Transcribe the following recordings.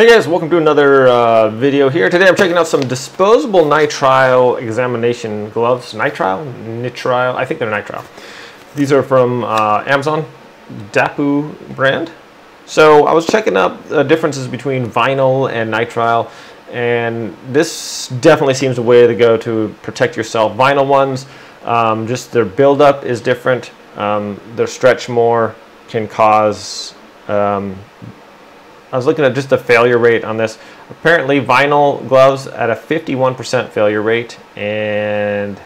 Hey guys, welcome to another uh, video here. Today I'm checking out some disposable nitrile examination gloves. Nitrile? Nitrile? I think they're nitrile. These are from uh, Amazon, Dapu brand. So I was checking out the differences between vinyl and nitrile and this definitely seems a way to go to protect yourself. Vinyl ones, um, just their buildup is different. Um, their stretch more can cause um, I was looking at just the failure rate on this. Apparently vinyl gloves at a 51% failure rate and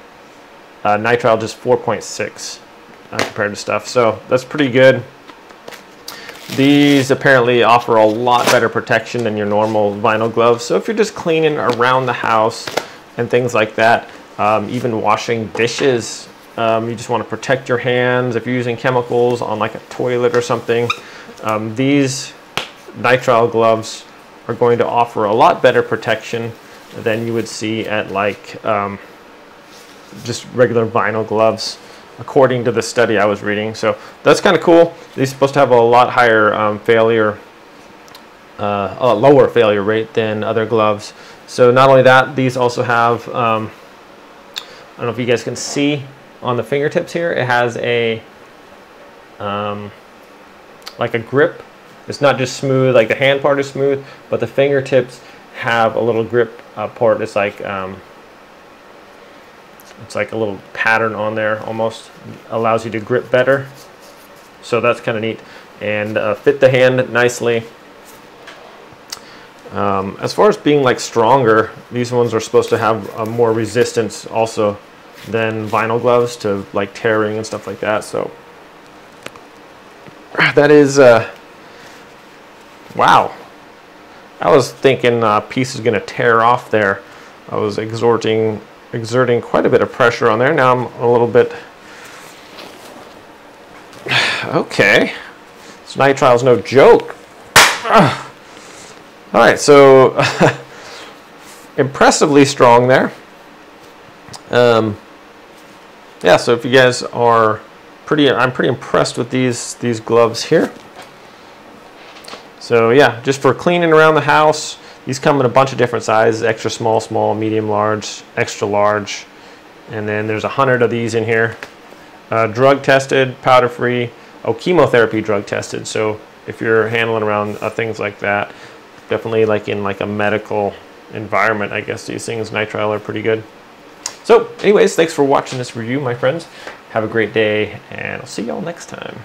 uh, nitrile just 4.6 uh, compared to stuff. So that's pretty good. These apparently offer a lot better protection than your normal vinyl gloves. So if you're just cleaning around the house and things like that, um, even washing dishes, um, you just want to protect your hands. If you're using chemicals on like a toilet or something, um, these nitrile gloves are going to offer a lot better protection than you would see at like um, just regular vinyl gloves according to the study I was reading. So that's kind of cool. These are supposed to have a lot higher um, failure, uh, a lower failure rate than other gloves. So not only that, these also have, um, I don't know if you guys can see on the fingertips here, it has a, um, like a grip it's not just smooth, like the hand part is smooth, but the fingertips have a little grip uh, part. It's like um, it's like a little pattern on there almost allows you to grip better. So that's kind of neat and uh, fit the hand nicely. Um, as far as being like stronger, these ones are supposed to have more resistance also than vinyl gloves to like tearing and stuff like that. So that is uh, Wow. I was thinking a uh, piece is going to tear off there. I was exerting, exerting quite a bit of pressure on there. Now I'm a little bit... Okay. This nitrile's no joke. All right, so impressively strong there. Um, yeah, so if you guys are pretty, I'm pretty impressed with these these gloves here. So yeah, just for cleaning around the house, these come in a bunch of different sizes, extra small, small, medium, large, extra large. And then there's a hundred of these in here. Uh, drug tested, powder free, oh, chemotherapy drug tested. So if you're handling around uh, things like that, definitely like in like a medical environment, I guess these things, nitrile are pretty good. So anyways, thanks for watching this review, my friends. Have a great day, and I'll see y'all next time.